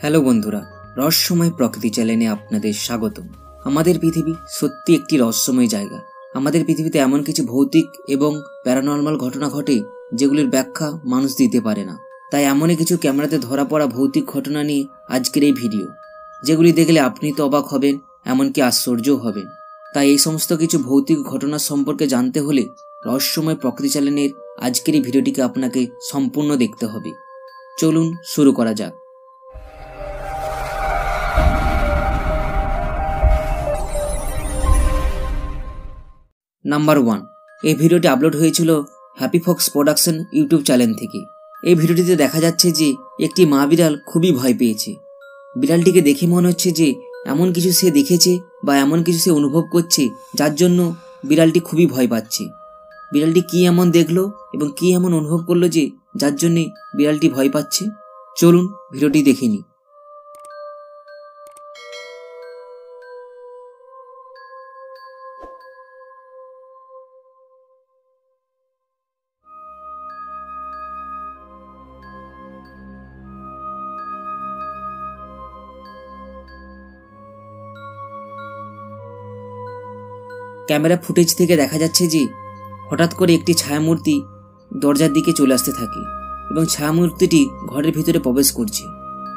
Hello বন্ধুরা, রহস্যময় প্রকৃতি চ্যানেলে আপনাদের স্বাগত আমাদের পৃথিবী সত্যি একটি রহস্যময় জায়গা। আমাদের পৃথিবীতে এমন কিছু ভৌতিক এবং প্যারানর্মাল ঘটনা ঘটে যেগুলির ব্যাখ্যা মানুষ দিতে পারে না। তাই এমনই কিছু ক্যামেরাতে ধরা পড়া ভৌতিক ঘটনা নিয়ে আজকের এই ভিডিও। যেগুলি দেখলে আপনি তো অবাক হবেন, এমনকি আশ্চর্যও হবেন। তাই এই সমস্ত কিছু ভৌতিক ঘটনা সম্পর্কে জানতে হলে রহস্যময় প্রকৃতি চ্যানেলের আজকের এই ভিডিওটিকে আপনাকে সম্পূর্ণ দেখতে হবে। চলুন শুরু করা যাক। নাম্বার ওয়ান, এই ভিডিওটি আপলোড হয়েছিল happy fox production YouTube channel থেকে। এই ভিডিওটিতে দেখা যাচ্ছে যে একটি মা বিড়াল খুবই ভয় পেয়েছে। বিড়ালটিকে দেখে মনে হচ্ছে যে এমন কিছু সে দেখেছে বা এমন কিছু সে অনুভব করছে যার জন্য বিড়ালটি খুবই ভয় পাচ্ছে। বিড়ালটি কি এমন দেখল এবং কি এমন অনুভব করল যে যার জন্যে বিড়ালটি ভয় পাচ্ছে? চলুন ভিডিওটি দেখে নিই। ক্যামেরা ফুটেজ থেকে দেখা যাচ্ছে যে হঠাৎ করে একটি ছায়ামূর্তি দরজার দিকে চলে আসতে থাকে এবং ছায়ামূর্তিটি ঘরের ভিতরে প্রবেশ করছে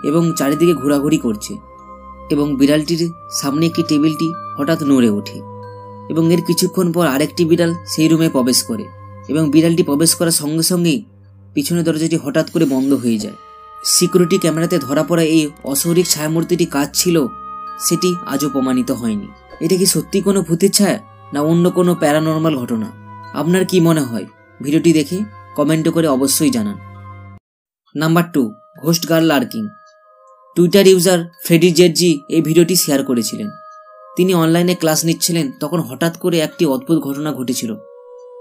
এবং চারিদিকে ঘোরাঘুরি করছে এবং বিড়ালটির সামনে একটি টেবিলটি হঠাৎ নড়ে ওঠে এবং এর কিছুক্ষণ পর আরেকটি বিড়াল সেই রুমে প্রবেশ করে এবং বিড়ালটি প্রবেশ করার সঙ্গে সঙ্গেই পিছনের দরজাটি হঠাৎ করে বন্ধ হয়ে যায়। সিকিউরিটি ক্যামেরাতে ধরা পড়া এই অশৌরিক ছায়ামূর্তিটি কাজ ছিল সেটি আজও প্রমাণিত হয়নি। এটা কি সত্যি কোনো ভূতের ছায়া? না অন্য কোনো প্যারানর্মাল ঘটনা? আপনার কি মনে হয়? ভিডিওটি দেখে কমেন্ট করে অবশ্যই জানান। Number two ghost girl lurking Twitter user Freddie জেটজি এই ভিডিওটি শেয়ার করেছিলেন। তিনি অনলাইনে ক্লাস নিচ্ছিলেন, তখন হঠাৎ করে একটি অদ্ভুত ঘটনা ঘটেছিল।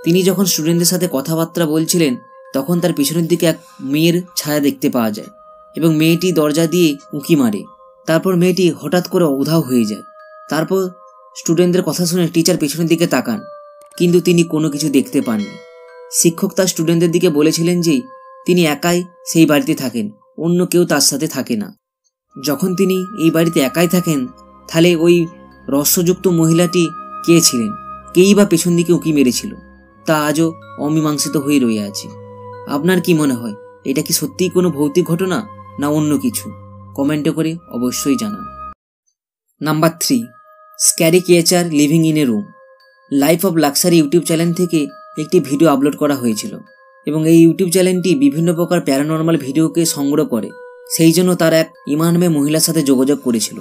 তিনি যখন স্টুডেন্টদের সাথে কথাবার্তা বলছিলেন, তখন তার পিছনের দিকে এক মেয়ের ছায়া দেখতে পাওয়া যায় এবং মেয়েটি দরজা দিয়ে উঁকি মারে। তারপর মেয়েটি হঠাৎ করে উধাও হয়ে যায়। তারপর স্টুডেন্টদের কথা শুনে টিচার পেছনের দিকে তাকান, কিন্তু তিনি কোনো কিছু দেখতে পাননি। শিক্ষক তার স্টুডেন্টদের দিকে বলেছিলেন যে, তিনি একাই সেই বাড়িতে থাকেন, অন্য কেউ তার সাথে থাকে না। যখন তিনি এই বাড়িতে একাই থাকেন, তাহলে ওই রস্যযুক্ত মহিলাটি কে ছিলেন? কেই বা পেছন দিকে উঁকি মেরেছিল? তা আজও অমীমাংসিত হয়ে রয়ে আছে। আপনার কি মনে হয়, এটা কি সত্যিই কোনো ভৌতিক ঘটনা, না অন্য কিছু? কমেন্টে করে অবশ্যই জানান। Number three scary creature living in a room life of luxury YouTube channel থেকে একটি ভিডিও আপলোড করা হয়েছিল এবং এই ইউটিউব চ্যানেলটি বিভিন্ন প্রকার প্যারানর্মাল ভিডিওকে সংগ্রহ করে। সেই জন্য তার এক ইমা নামে মহিলার সাথে যোগাযোগ করেছিল।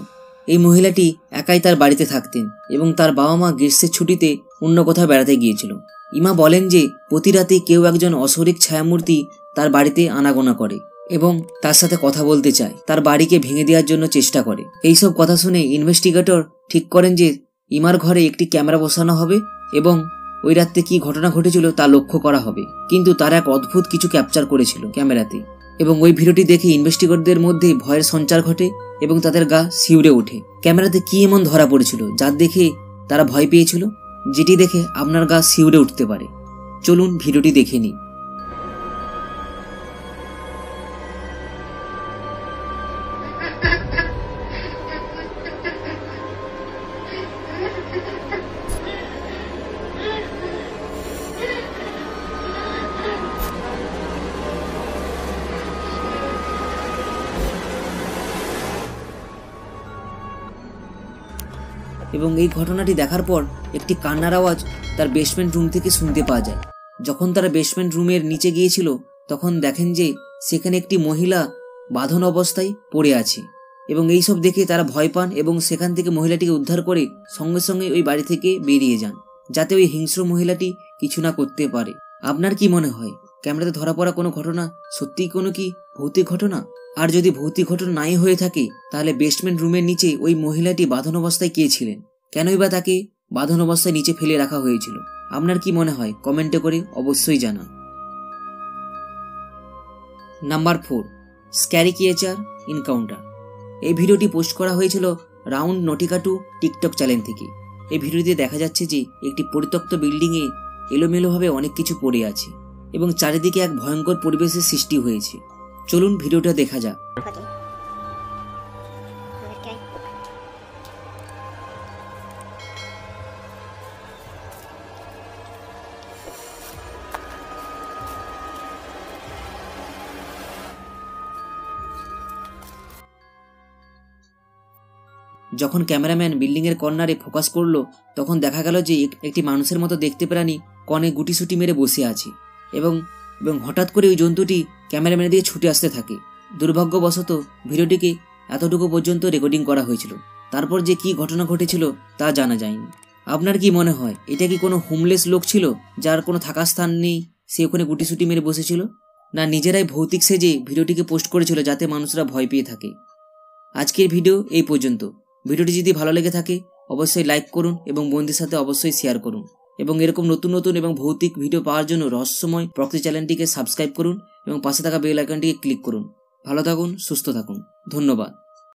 এই মহিলাটি একাই তার বাড়িতে থাকতেন এবং তার বাবা মা গ্রীষ্মের ছুটিতে অন্য কোথাও বেড়াতে গিয়েছিল। ইমা বলেন যে, প্রতি রাতে কেউ একজন অশরিক ছায়ামূর্তি তার বাড়িতে আনাগোনা করে এবং তার সাথে কথা বলতে চায়, তার বাড়িকে ভেঙে দেওয়ার জন্য চেষ্টা করে। এইসব কথা শুনে ইনভেস্টিগেটর ঠিক করেন যে ইমার ঘরে একটি ক্যামেরা বসানো হবে এবং ওই রাত্রে কি ঘটনা ঘটেছিল তা লক্ষ্য করা হবে। কিন্তু তারা এক অদ্ভুত কিছু ক্যাপচার করেছিল ক্যামেরাতে। এবং ওই ভিডিওটি দেখে ইনভেস্টিগেটরদের মধ্যে ভয়ের সঞ্চার ঘটে এবং তাদের গা শিউরে ওঠে। ক্যামেরাতে কি এমন ধরা পড়েছিল যার দেখে তারা ভয় পেয়েছিল? যেটি দেখে আপনার গা শিউরে উঠতে পারে। চলুন ভিডিওটি দেখে নিই। এবং এই ঘটনাটি দেখার পর একটি কান্নার আওয়াজ তার বেসমেন্ট রুম থেকে শুনতে পাওয়া যায়। যখন তারা বেসমেন্ট রুমের নিচে গিয়েছিল, তখন দেখেন যে সেখানে একটি মহিলা বাঁধন অবস্থায় পড়ে আছে এবং এই সব দেখে তারা ভয় পান এবং সেখান থেকে মহিলাটিকে উদ্ধার করে সঙ্গে সঙ্গে ওই বাড়ি থেকে বেরিয়ে যান, যাতে ওই হিংস্র মহিলাটি কিছু না করতে পারে। আপনার কি মনে হয়, ক্যামেরাতে ধরা পড়া কোনো ঘটনা সত্যিই কোনো কি ভৌতিক ঘটনা? আর যদি ভৌতিক ঘটনা নাই হয়ে থাকে, তাহলে বেসমেন্ট রুমের নিচে ওই মহিলাটি বাঁধন অবস্থায় কে ছিলেন? কেনই বা তাকে বাঁধন অবস্থায় নিচে ফেলে রাখা হয়েছিল? আপনার কি মনে হয়? কমেন্টে করে অবশ্যই জানান। Number four scary creature encounter এই ভিডিওটি পোস্ট করা হয়েছিল রাউন্ড নটিকাটু টিকটক চ্যানেল থেকে। এই ভিডিওতে দেখা যাচ্ছে যে একটি পরিত্যক্ত বিল্ডিংয়ে এলোমেলোভাবে অনেক কিছু পড়ে আছে এবং চারিদিকে এক ভয়ঙ্কর পরিবেশের সৃষ্টি হয়েছে। চলুন ভিডিওটা দেখা যাক। যখন ক্যামেরাম্যান বিল্ডিংয়ের কর্নারে ফোকাস করল তখন দেখা গেল যে একটি মানুষের মতো দেখতে প্রাণী কনে গুটিসুটি মেরে বসে আছে। এবং এবং হঠাৎ করে ওই জন্তুটি ক্যামেরাম্যানের দিকে ছুটে আসতে থাকে। দুর্ভাগ্যবশত ভিডিওটিকে এতটুকু পর্যন্ত রেকর্ডিং করা হয়েছিল। তারপর যে কি ঘটনা ঘটেছিল তা জানা যায়নি। আপনার কি মনে হয়, এটা কি কোনো হোমলেস লোক ছিল যার কোনো থাকার স্থান নেই, সে ওখানে গুটিসুটি মেরে বসেছিল? না নিজেরাই ভৌতিক সেজে ভিডিওটিকে পোস্ট করেছিল যাতে মানুষরা ভয় পেয়ে থাকে? আজকের ভিডিও এই পর্যন্ত। ভিডিওটি যদি ভালো লেগে থাকে, অবশ্যই লাইক করুন এবং বন্ধুদের সাথে অবশ্যই শেয়ার করুন। এবং এরকম নতুন নতুন এবং ভৌতিক ভিডিও পাওয়ার জন্য রহস্যময় প্রকৃতি চ্যানেলটিকে সাবস্ক্রাইব করুন এবং পাশে থাকা বেল আইকনটিকে ক্লিক করুন। ভালো থাকুন সুস্থ থাকুন। ধন্যবাদ।